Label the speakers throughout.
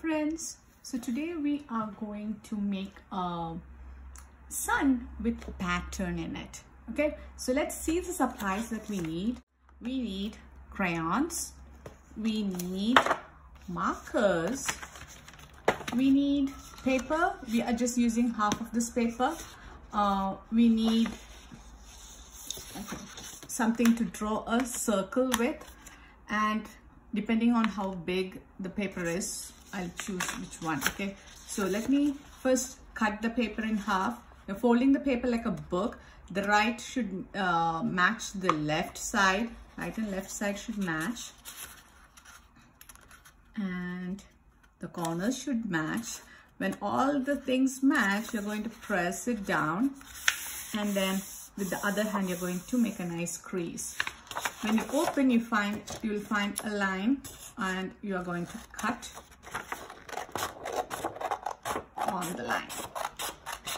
Speaker 1: friends. So today we are going to make a sun with a pattern in it. Okay? So let's see the supplies that we need. We need crayons. We need markers. We need paper. We are just using half of this paper. Uh, we need okay, something to draw a circle with. And depending on how big the paper is I'll choose which one okay? So let me first cut the paper in half. You're folding the paper like a book. The right should uh, match the left side. Right and left side should match. And the corners should match. When all the things match you're going to press it down. And then with the other hand you're going to make a nice crease. When you open you find you will find a line and you are going to cut on the line.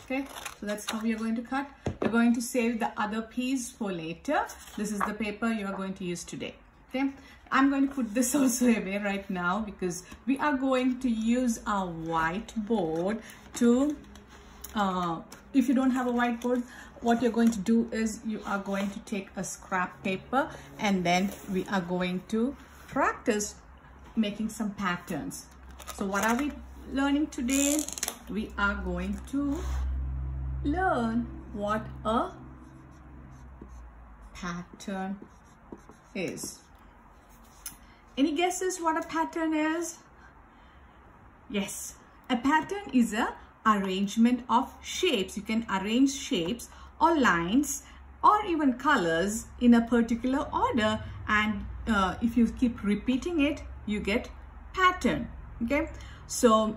Speaker 1: Okay so that's how we are going to cut. You're going to save the other piece for later. This is the paper you are going to use today. Okay i'm going to put this also away right now because we are going to use our whiteboard to uh, if you don't have a whiteboard what you're going to do is you are going to take a scrap paper and then we are going to practice making some patterns so what are we learning today? We are going to learn what a pattern is. Any guesses what a pattern is? Yes. A pattern is a arrangement of shapes. You can arrange shapes or lines or even colors in a particular order. And uh, if you keep repeating it you get pattern okay so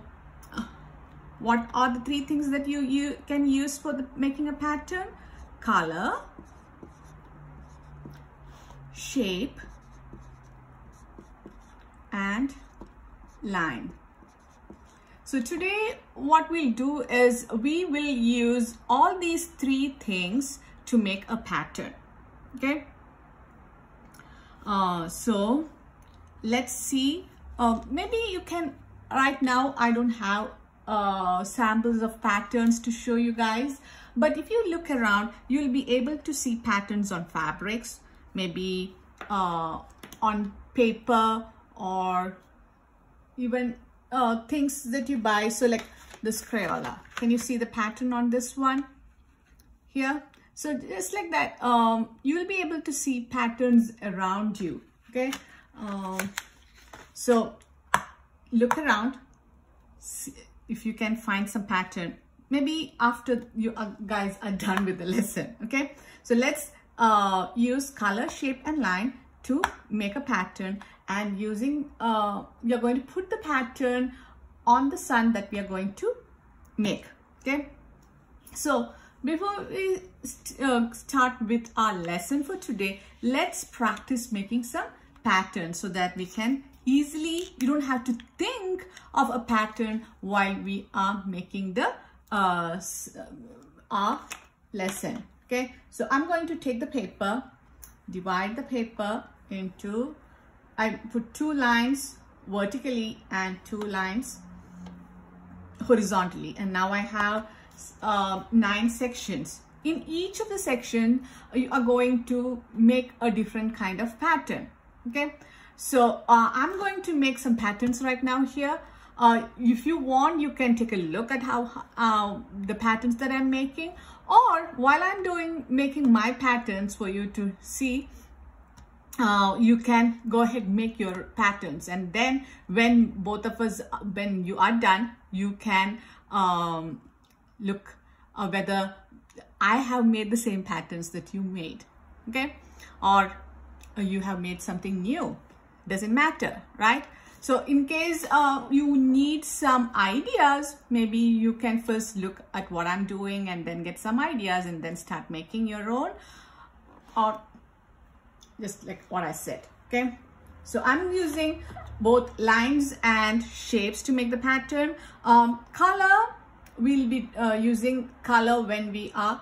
Speaker 1: what are the three things that you, you can use for the, making a pattern color shape and line so today what we'll do is we will use all these three things to make a pattern. Okay. Uh, so let's see. Uh, maybe you can, right now I don't have uh, samples of patterns to show you guys. But if you look around, you'll be able to see patterns on fabrics, maybe uh, on paper or even uh, things that you buy. So like this Crayola. Can you see the pattern on this one here? So just like that, um, you will be able to see patterns around you. Okay. Um, so look around. If you can find some pattern. Maybe after you guys are done with the lesson. Okay. So let's uh, use color, shape and line to make a pattern and using, uh, are going to put the pattern on the sun that we are going to make, okay? So before we st uh, start with our lesson for today, let's practice making some patterns so that we can easily, you don't have to think of a pattern while we are making the uh, uh our lesson, okay? So I'm going to take the paper, divide the paper into, I put two lines vertically and two lines horizontally. And now I have uh, nine sections. In each of the section, you are going to make a different kind of pattern. Okay. So uh, I'm going to make some patterns right now here. Uh, if you want, you can take a look at how uh, the patterns that I'm making. Or while I'm doing making my patterns for you to see uh, you can go ahead make your patterns. And then when both of us when you are done you can um, look uh, whether I have made the same patterns that you made. Okay? Or uh, you have made something new doesn't matter right so in case uh, you need some ideas, maybe you can first look at what I'm doing and then get some ideas and then start making your own or just like what I said, okay? So I'm using both lines and shapes to make the pattern. Um, color, we'll be uh, using color when we are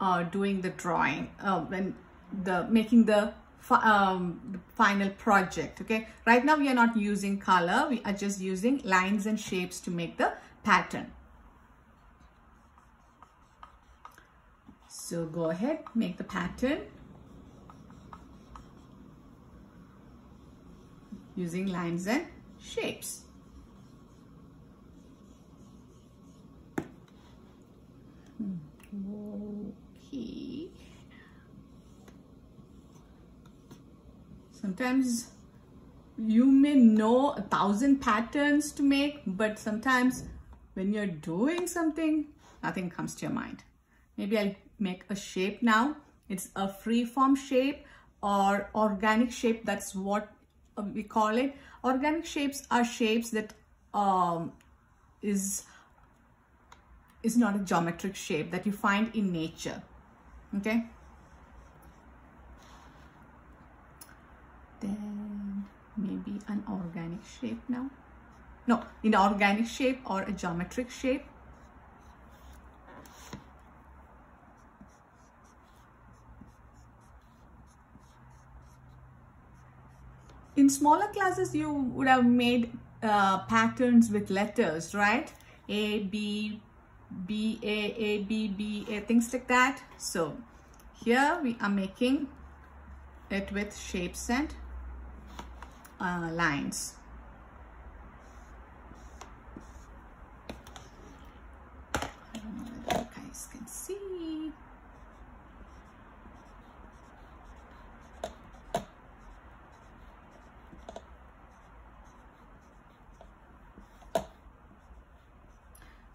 Speaker 1: uh, doing the drawing, uh, when the making the um, final project okay? Right now we are not using color. We are just using lines and shapes to make the pattern. So go ahead make the pattern. Using lines and shapes. Okay sometimes you may know a thousand patterns to make but sometimes when you're doing something nothing comes to your mind. Maybe I'll make a shape now. It's a free form shape or organic shape. That's what uh, we call it. Organic shapes are shapes that um, is is not a geometric shape that you find in nature. Okay then maybe an organic shape now. No in organic shape or a geometric shape. In smaller classes you would have made uh, patterns with letters right? A b b a a b b a things like that. So here we are making it with shapes and uh, lines.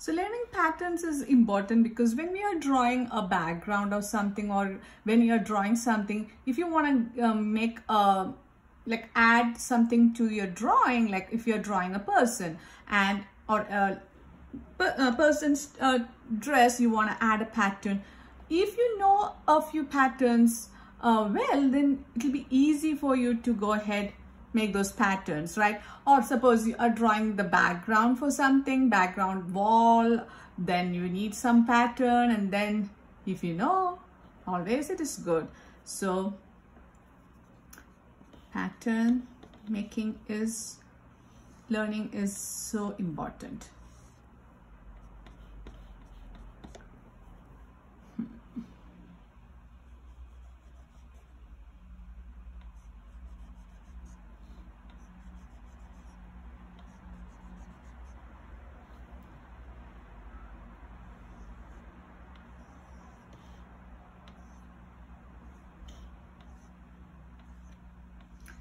Speaker 1: So learning patterns is important because when we are drawing a background of something or when you are drawing something, if you want to um, make a like add something to your drawing like if you're drawing a person. And or a, a person's uh, dress you want to add a pattern. If you know a few patterns uh, well then it'll be easy for you to go ahead make those patterns right? Or suppose you are drawing the background for something background wall then you need some pattern and then if you know always it is good. So pattern making is learning is so important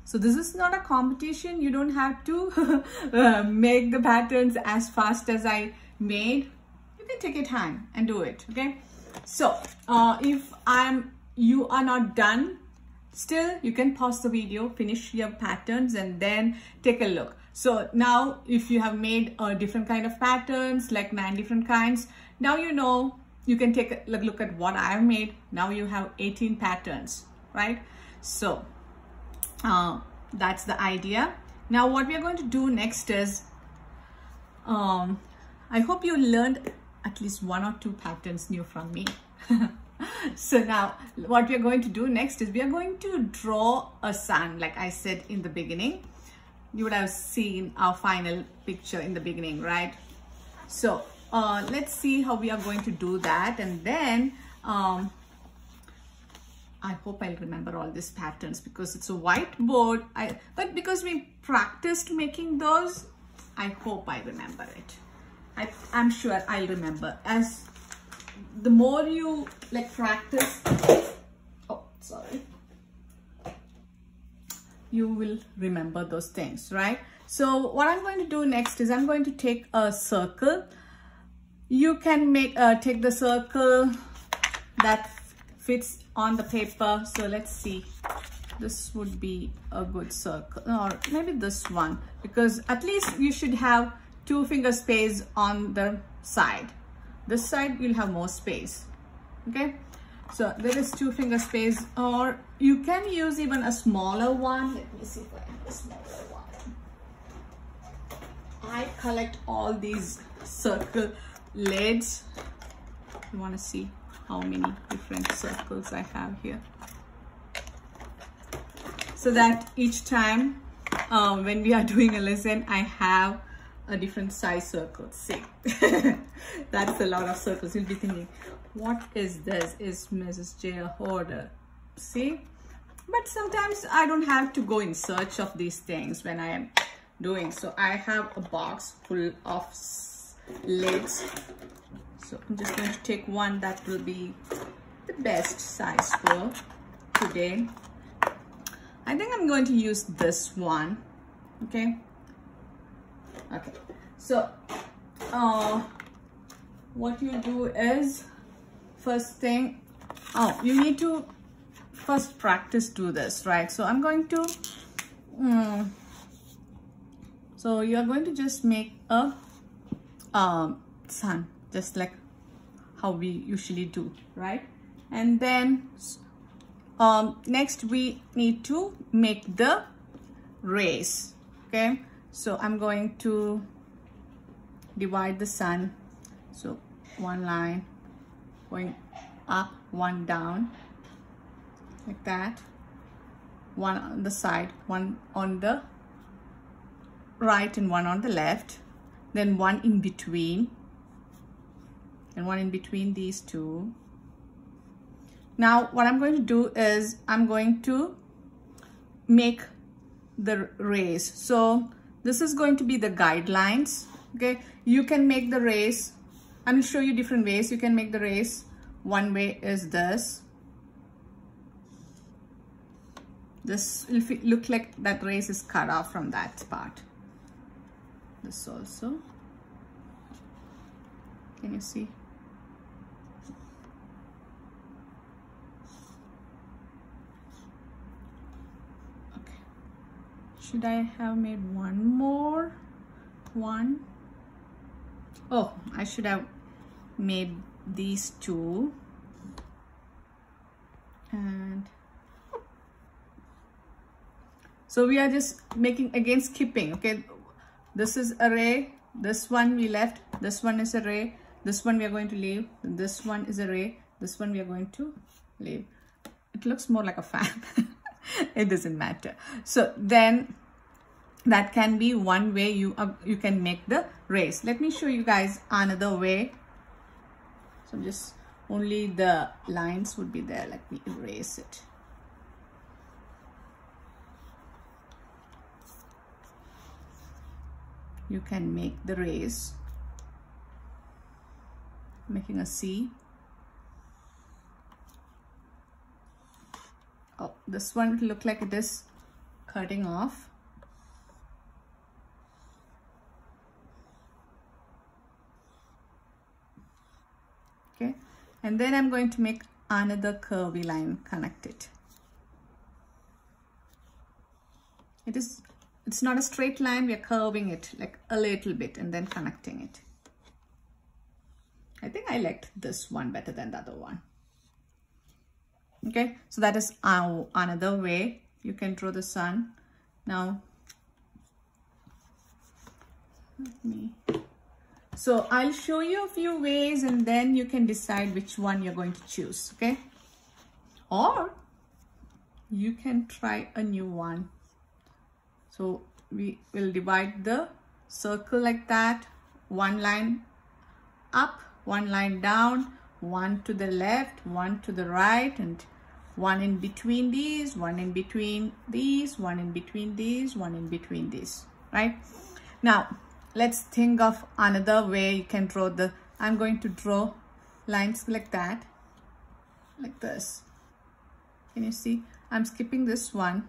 Speaker 1: So this is not a competition. You don't have to uh, make the patterns as fast as I made. You can take your time and do it. Okay. So uh, if I'm, you are not done, still you can pause the video, finish your patterns and then take a look. So now if you have made a different kind of patterns, like nine different kinds, now you know you can take a look at what I have made. Now you have 18 patterns, right? So uh, that's the idea. Now what we are going to do next is um, I hope you learned at least one or two patterns new from me. So now what we are going to do next is we are going to draw a sun like I said in the beginning. You would have seen our final picture in the beginning right? So uh, let's see how we are going to do that. And then um, I hope I'll remember all these patterns because it's a whiteboard. I, but because we practiced making those, I hope I remember it. I, I'm sure I'll remember. As the more you like practice, oh, sorry, you will remember those things, right? So what I'm going to do next is I'm going to take a circle. You can make uh, take the circle that fits on the paper. So let's see. This would be a good circle or maybe this one because at least you should have two finger space on the side. This side you'll have more space. Okay. So there is two finger space or you can use even a smaller one. Let me see if I have a smaller one. I collect all these circle lids. You want to see how many different circles I have here. so that each time uh, when we are doing a lesson I have a different size circle see that's a lot of circles you'll be thinking what is this is Mrs. J a hoarder see but sometimes I don't have to go in search of these things when I am doing so I have a box full of lids so I'm just going to take one that will be the best size for today. I think I'm going to use this one okay? Okay so uh what you do is first thing oh you need to first practice do this right? So i'm going to um, so you're going to just make a um, sun just like how we usually do right? And then um, next we need to make the rays okay? So I'm going to divide the sun. So one line going up one down like that. One on the side one on the right and one on the left. Then one in between and one in between these two. Now what I'm going to do is I'm going to make the rays. So this is going to be the guidelines okay? You can make the rays. I'm going to show you different ways you can make the rays. One way is this. This will look like that race is cut off from that part. This also. Can you see should I have made one more? One? Oh I should have made these two. And so we are just making again skipping okay? This is array this one we left. This one is array this one we are going to leave. This one is array this one we are going to leave. It looks more like a fan it doesn't matter. So then that can be one way you uh, you can make the rays let me show you guys another way. So just only the lines would be there. Let me erase it. You can make the rays making a C oh this one will look like it is cutting off. Okay. And then I'm going to make another curvy line connected. It is it's not a straight line. We are curving it like a little bit and then connecting it. I think I liked this one better than the other one okay so that is another way you can draw the sun. Now let me so I'll show you a few ways and then you can decide which one you're going to choose okay? Or you can try a new one. So we will divide the circle like that. One line up, one line down, one to the left, one to the right, and one in between these, one in between these, one in between these, one in between these, right? Now, let's think of another way you can draw the, I'm going to draw lines like that, like this. Can you see? I'm skipping this one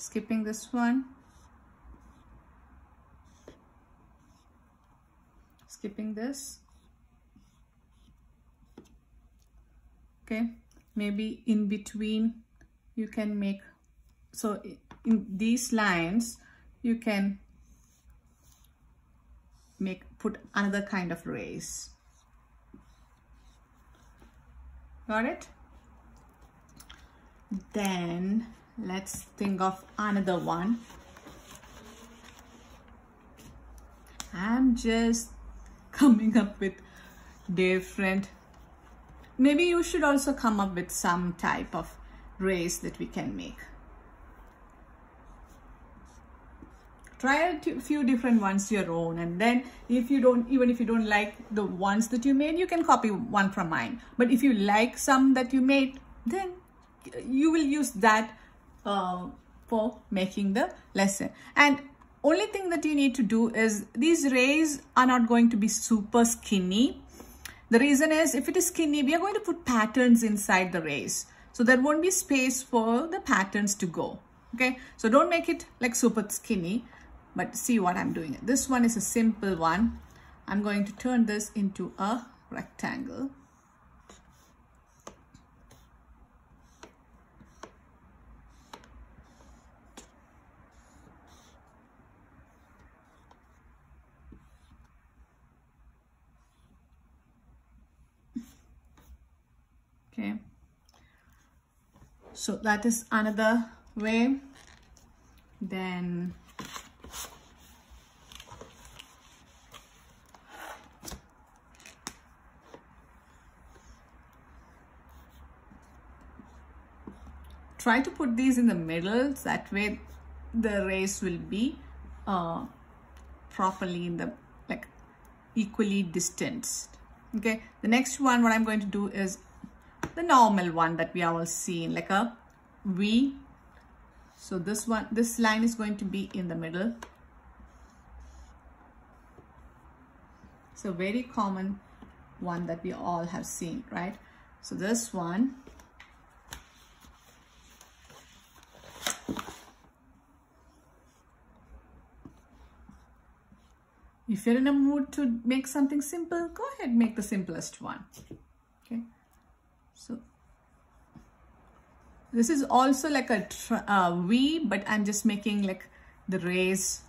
Speaker 1: skipping this one skipping this. Okay maybe in between you can make so in these lines you can make put another kind of rays got it? Then let's think of another one. I'm just coming up with different maybe you should also come up with some type of rays that we can make. try a few different ones your own and then if you don't even if you don't like the ones that you made you can copy one from mine. But if you like some that you made then you will use that uh, for making the lesson. And only thing that you need to do is these rays are not going to be super skinny the reason is if it is skinny we are going to put patterns inside the rays so there won't be space for the patterns to go okay so don't make it like super skinny but see what I'm doing. This one is a simple one. I'm going to turn this into a rectangle. Okay. So that is another way. Then try to put these in the middle. That way the rays will be uh, properly in the like equally distanced. Okay? The next one what I'm going to do is the normal one that we all seen like a V. So this one this line is going to be in the middle. So very common one that we all have seen right? So this one. If you're in a mood to make something simple, go ahead, make the simplest one. So this is also like a uh, V, but I'm just making like the rays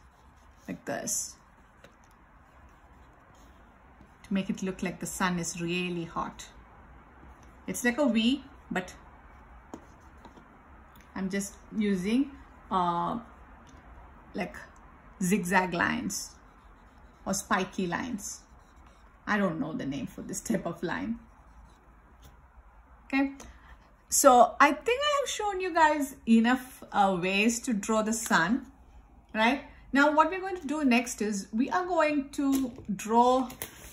Speaker 1: like this to make it look like the sun is really hot. It's like a V, but I'm just using uh, like zigzag lines or spiky lines. I don't know the name for this type of line. Okay. So I think I have shown you guys enough uh, ways to draw the sun, right? Now what we're going to do next is we are going to draw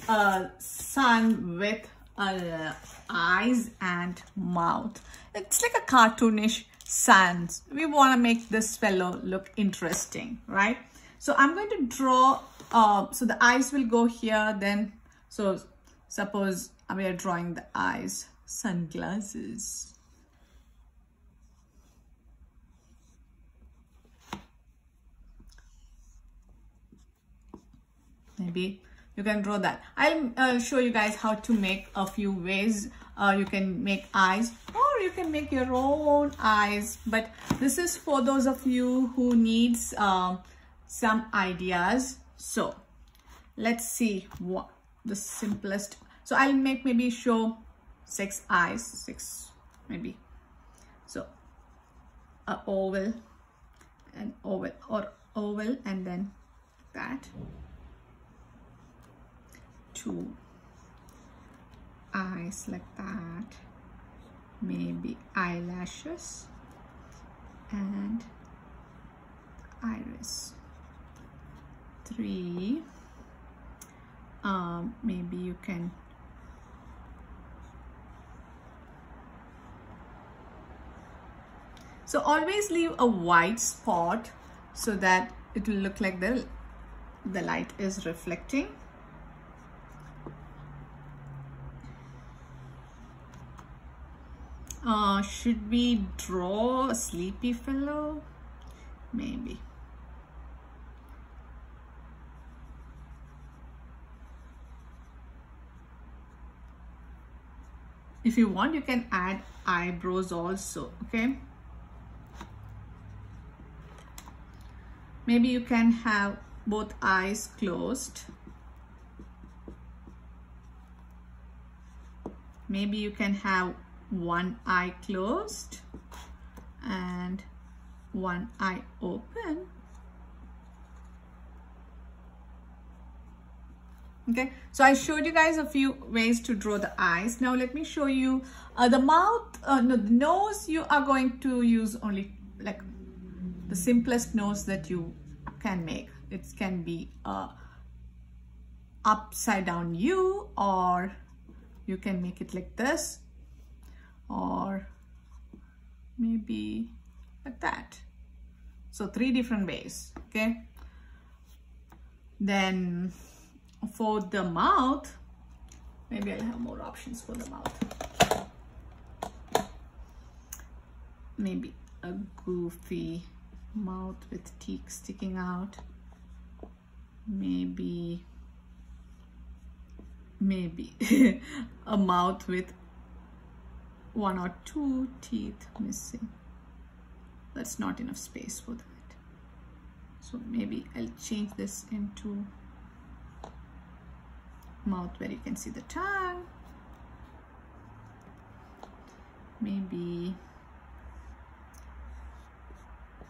Speaker 1: a sun with uh, eyes and mouth. It's like a cartoonish sun. We want to make this fellow look interesting, right? So I'm going to draw uh, so the eyes will go here then so suppose we are drawing the eyes sunglasses. Maybe you can draw that. I'll uh, show you guys how to make a few ways. Uh, you can make eyes or you can make your own eyes. But this is for those of you who needs uh, some ideas. So let's see what the simplest. So I'll make maybe show six eyes, six maybe. So a oval, an oval or oval and then that. Two eyes like that. Maybe eyelashes and iris three um, maybe you can so always leave a white spot so that it will look like the the light is reflecting. Uh, should we draw a sleepy fellow? Maybe. If you want you can add eyebrows also okay maybe you can have both eyes closed. Maybe you can have one eye closed and one eye open. Okay so i showed you guys a few ways to draw the eyes. Now let me show you uh, the mouth uh, no the nose you are going to use only like the simplest nose that you can make. It can be a upside down U or you can make it like this or maybe like that. So three different ways okay? Then for the mouth maybe I'll have more options for the mouth. Maybe a goofy mouth with teeth sticking out. Maybe maybe a mouth with one or two teeth missing. That's not enough space for that. So maybe I'll change this into mouth where you can see the tongue. Maybe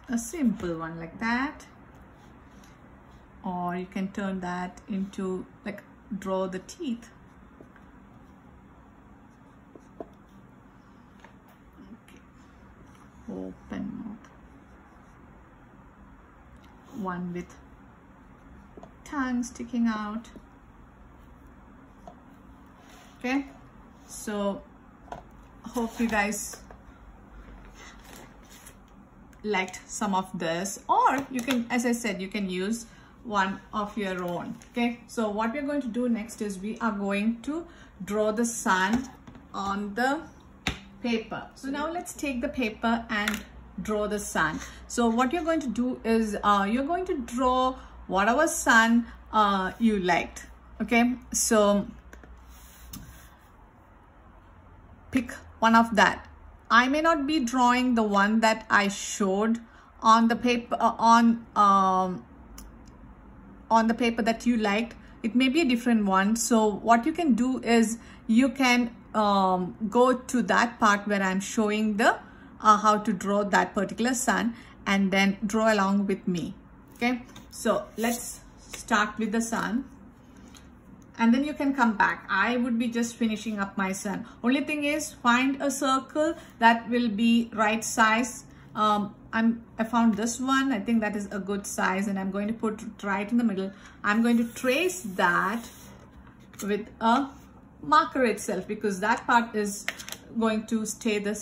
Speaker 1: a simple one like that. Or you can turn that into like draw the teeth. Okay. Open mouth. One with tongue sticking out. Okay. So hope you guys liked some of this or you can as i said you can use one of your own okay? So what we're going to do next is we are going to draw the sun on the paper. So now let's take the paper and draw the sun. So what you're going to do is uh, you're going to draw whatever sun uh, you liked okay? So pick one of that I may not be drawing the one that I showed on the paper uh, on um, on the paper that you liked. It may be a different one. So what you can do is you can um, go to that part where I'm showing the uh, how to draw that particular sun and then draw along with me. Okay? So let's start with the sun and then you can come back. I would be just finishing up my sun only thing is find a circle that will be right size. Um, I'm I found this one. I think that is a good size and I'm going to put right in the middle. I'm going to trace that with a marker itself because that part is going to stay the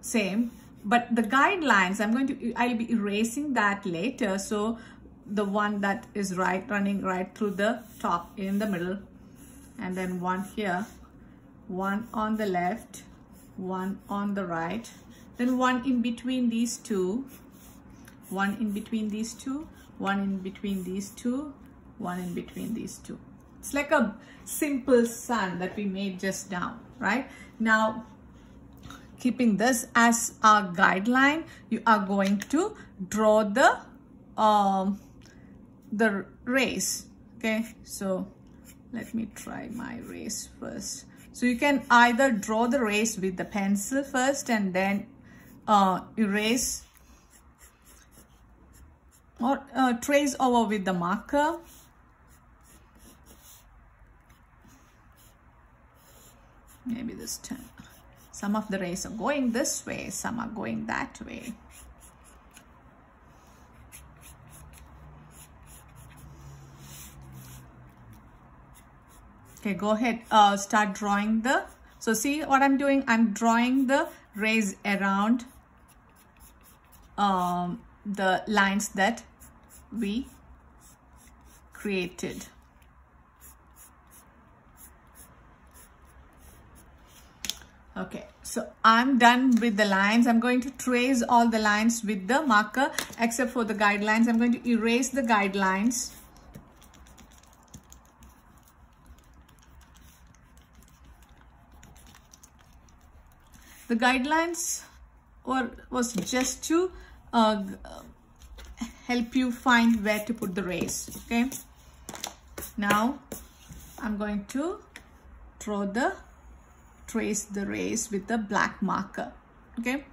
Speaker 1: same. But the guidelines I'm going to I'll be erasing that later. So the one that is right running right through the top in the middle and then one here one on the left one on the right then one in between these two one in between these two one in between these two one in between these two. It's like a simple sun that we made just now right? Now keeping this as our guideline you are going to draw the um the rays okay? So let me try my rays first. So you can either draw the race with the pencil first and then uh, erase or uh, trace over with the marker. Maybe this time. Some of the rays are going this way some are going that way okay go ahead uh, start drawing the so see what I'm doing? I'm drawing the rays around um, the lines that we created. Okay so I'm done with the lines. I'm going to trace all the lines with the marker except for the guidelines. I'm going to erase the guidelines the guidelines were was just to uh, help you find where to put the rays okay? Now I'm going to draw the trace the rays with the black marker okay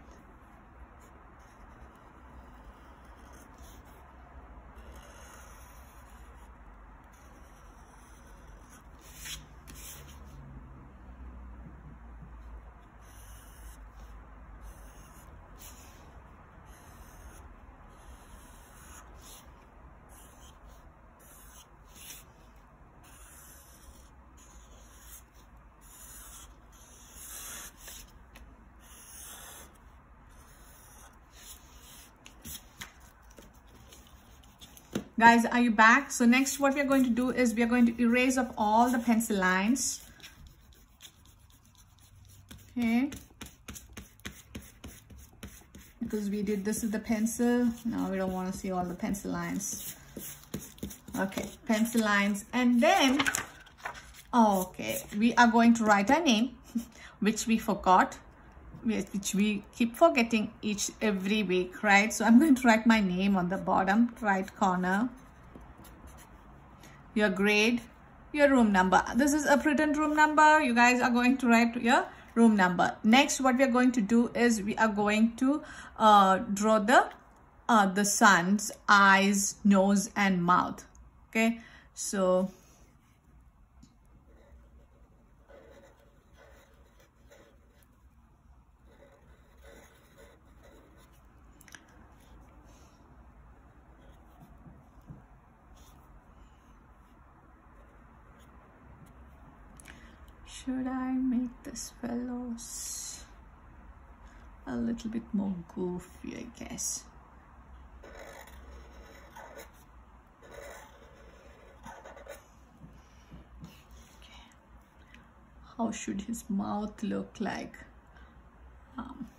Speaker 1: Guys, are you back? So next what we are going to do is we are going to erase off all the pencil lines. Okay. Because we did this with the pencil. Now we don't want to see all the pencil lines. Okay, pencil lines. And then, okay, we are going to write our name, which we forgot which we keep forgetting each every week right? So i'm going to write my name on the bottom right corner. Your grade your room number. This is a pretend room number. You guys are going to write your room number. Next what we are going to do is we are going to uh, draw the uh, the sun's eyes nose and mouth. Okay? So should I make this fellows a little bit more goofy I guess okay. how should his mouth look like um,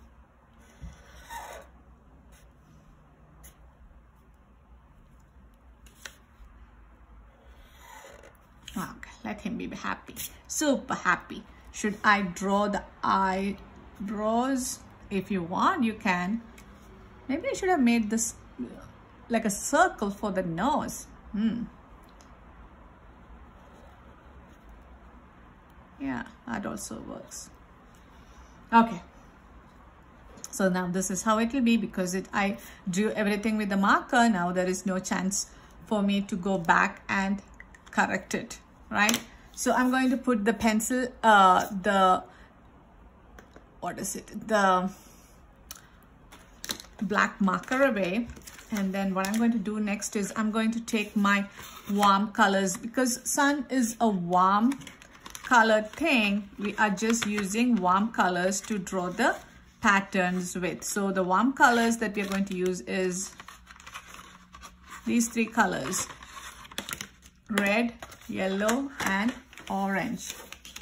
Speaker 1: okay let him happy. Super happy. Should i draw the eyebrows? If you want you can. Maybe i should have made this like a circle for the nose. Hmm. Yeah that also works. Okay. So now this is how it will be because it i drew everything with the marker. Now there is no chance for me to go back and correct it right? So I'm going to put the pencil, uh, the, what is it? The black marker away. And then what I'm going to do next is I'm going to take my warm colors because sun is a warm colored thing. We are just using warm colors to draw the patterns with. So the warm colors that we are going to use is these three colors, red, yellow and orange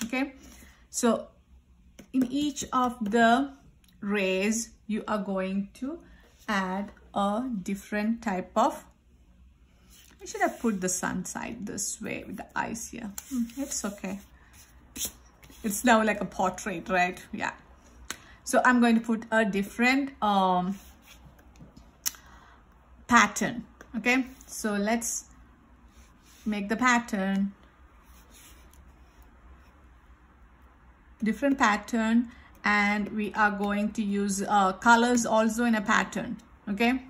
Speaker 1: okay? So in each of the rays you are going to add a different type of I should have put the sun side this way with the eyes here. Hmm, it's okay. It's now like a portrait right? Yeah. So I'm going to put a different um, pattern okay? So let's make the pattern different pattern and we are going to use uh, colors also in a pattern okay?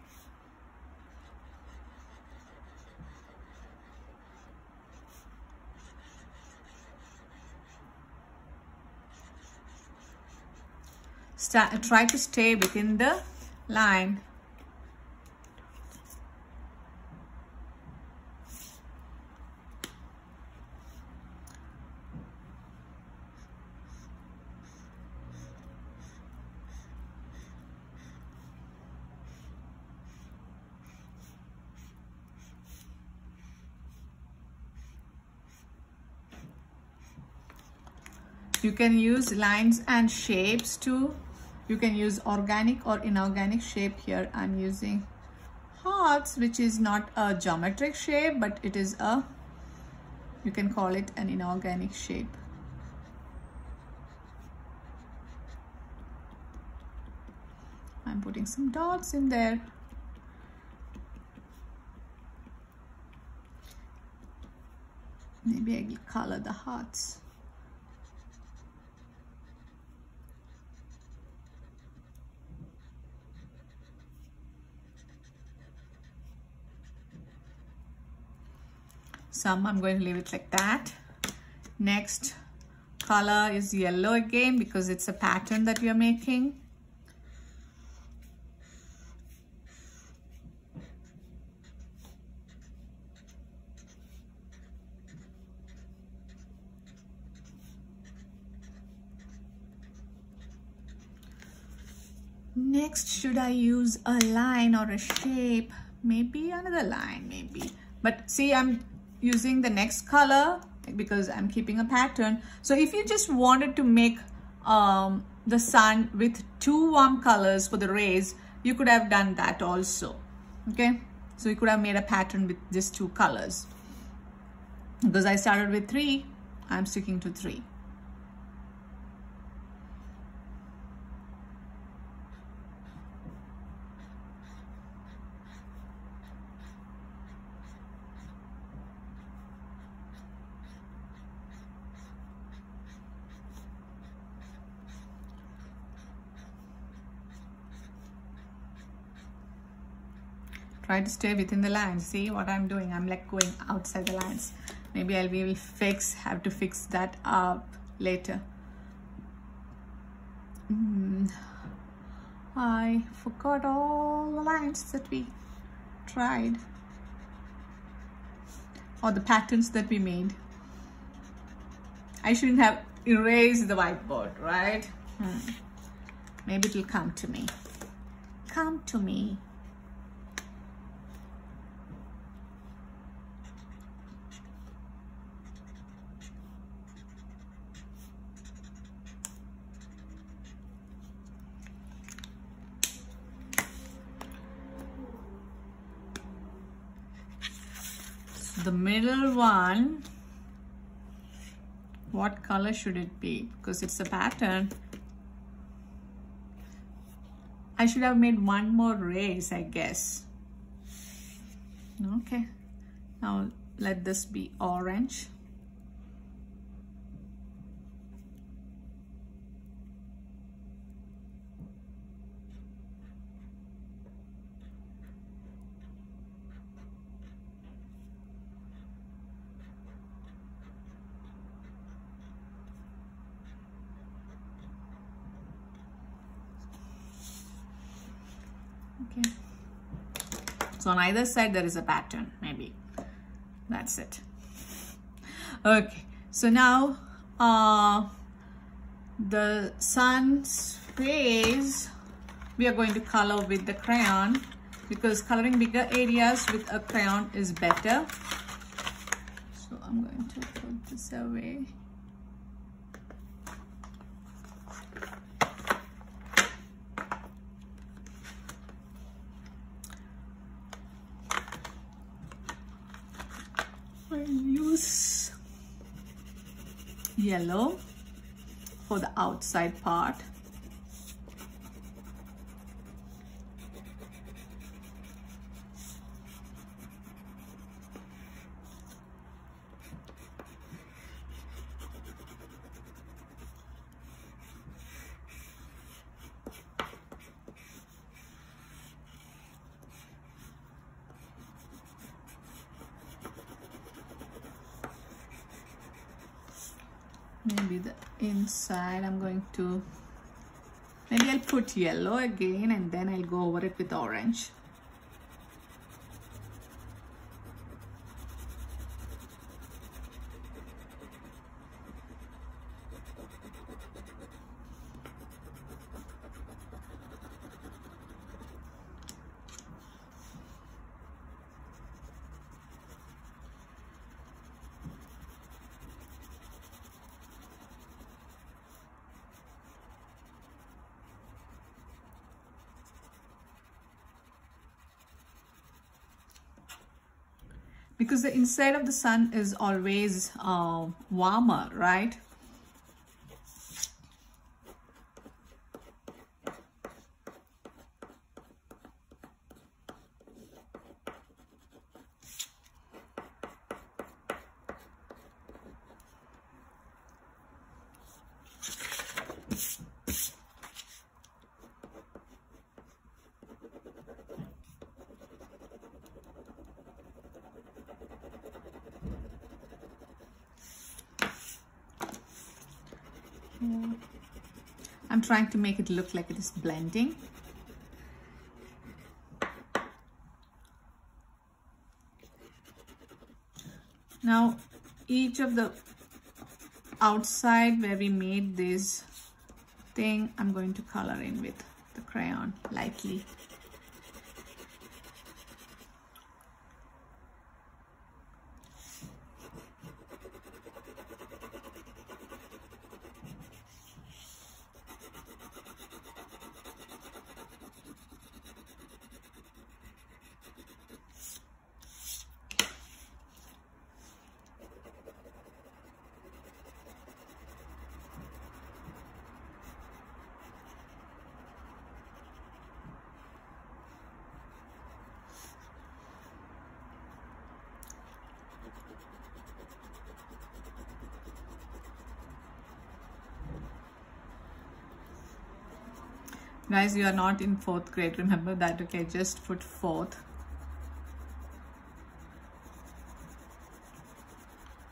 Speaker 1: Try to stay within the line you can use lines and shapes too you can use organic or inorganic shape here. I'm using hearts which is not a geometric shape but it is a you can call it an inorganic shape. I'm putting some dots in there. Maybe I will color the hearts some I'm going to leave it like that. Next color is yellow again because it's a pattern that we are making. Next, should I use a line or a shape? maybe another line maybe. But see I'm using the next color because I'm keeping a pattern. So if you just wanted to make um, the sun with two warm colors for the rays you could have done that also. Okay? So you could have made a pattern with just two colors. Because I started with three I'm sticking to three try to stay within the lines. See what I'm doing? I'm like going outside the lines. Maybe I'll be to fix have to fix that up later. Mm. I forgot all the lines that we tried. Or the patterns that we made. I shouldn't have erased the whiteboard right? Hmm. maybe it'll come to me. Come to me the middle one what color should it be? Because it's a pattern. I should have made one more race I guess. Okay. Now let this be orange okay so on either side there is a pattern maybe. That's it. Okay so now uh the sun's face we are going to color with the crayon because coloring bigger areas with a crayon is better. So i'm going to put this away use yellow for the outside part maybe the inside I'm going to maybe I'll put yellow again and then I'll go over it with orange because the inside of the sun is always uh, warmer, right? Trying to make it look like it is blending. Now, each of the outside where we made this thing, I'm going to color in with the crayon lightly. guys you are not in fourth grade. Remember that okay? Just put fourth.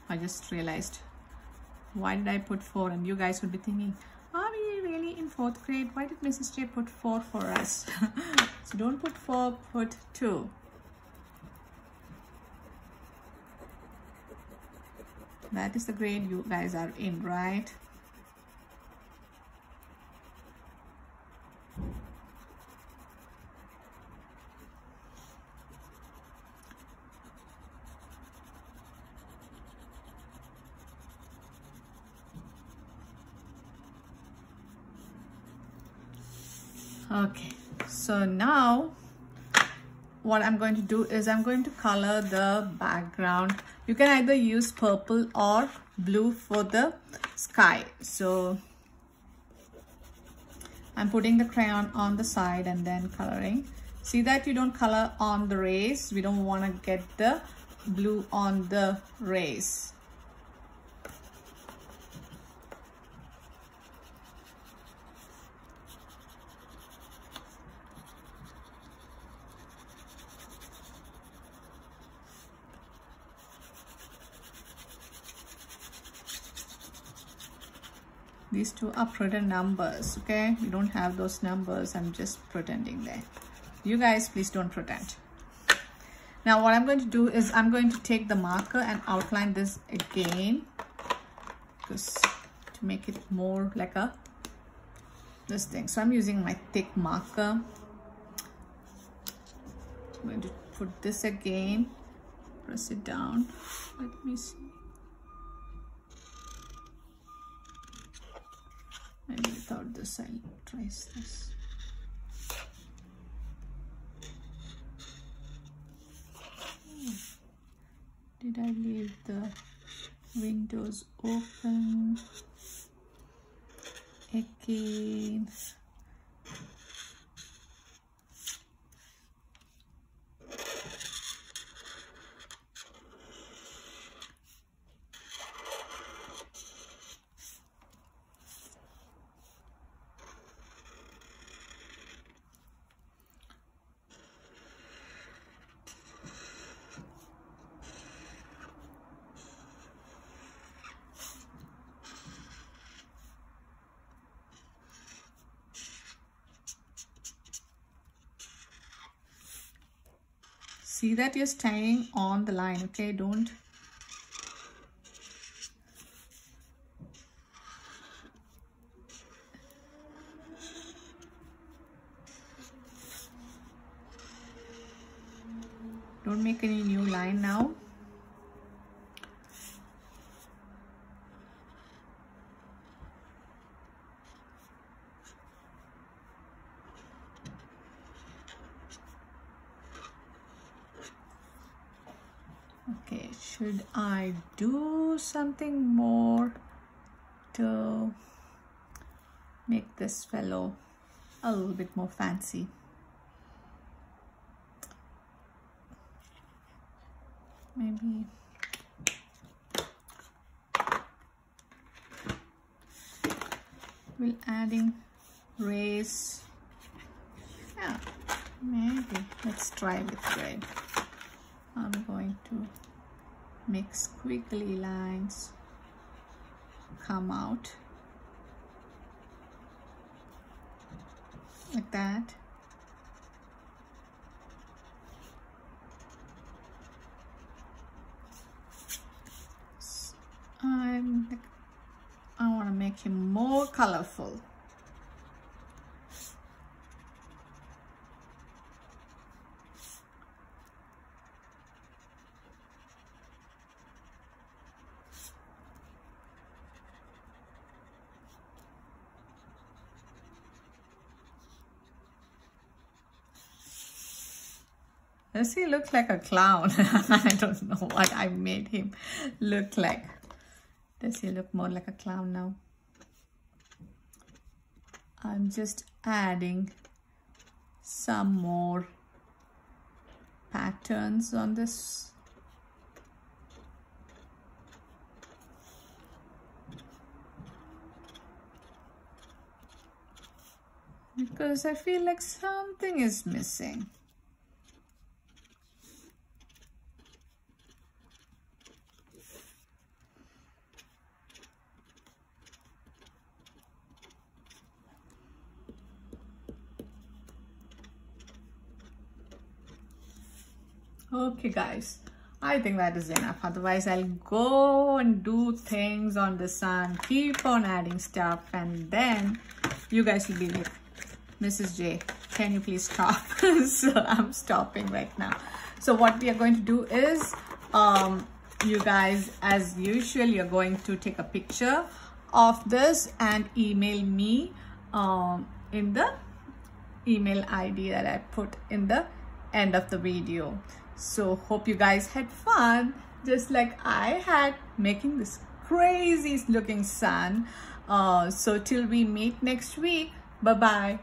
Speaker 1: I just realized. Why did I put four? And you guys would be thinking are we really in fourth grade? Why did Mrs. J put four for us? So don't put four put two. That is the grade you guys are in right okay so now what I'm going to do is I'm going to color the background. You can either use purple or blue for the sky. So I'm putting the crayon on the side and then coloring. See that you don't color on the rays? We don't want to get the blue on the rays these two are pretend numbers okay? You don't have those numbers i'm just pretending there. You guys please don't pretend. Now what i'm going to do is i'm going to take the marker and outline this again just to make it more like a this thing. So i'm using my thick marker. I'm going to put this again press it down. Let me see maybe without this I'll trace this did I leave the windows open? Again see that you're staying on the line okay? Don't make any new line now okay should I do something more to make this fellow a little bit more fancy. Maybe. We'll adding rays yeah maybe. Let's try with red. I'm going to make squiggly lines. Come out like that. I'm I want to make him more colorful Does he look like a clown? I don't know what I made him look like. Does he look more like a clown now? I'm just adding some more patterns on this because I feel like something is missing. Okay guys, I think that is enough. Otherwise, I'll go and do things on the sun, keep on adding stuff, and then you guys will be Mrs. J, can you please stop? so I'm stopping right now. So what we are going to do is, um, you guys, as usual, you're going to take a picture of this and email me um, in the email ID that I put in the end of the video. So hope you guys had fun just like I had making this crazy looking sun. Uh, so till we meet next week, bye-bye.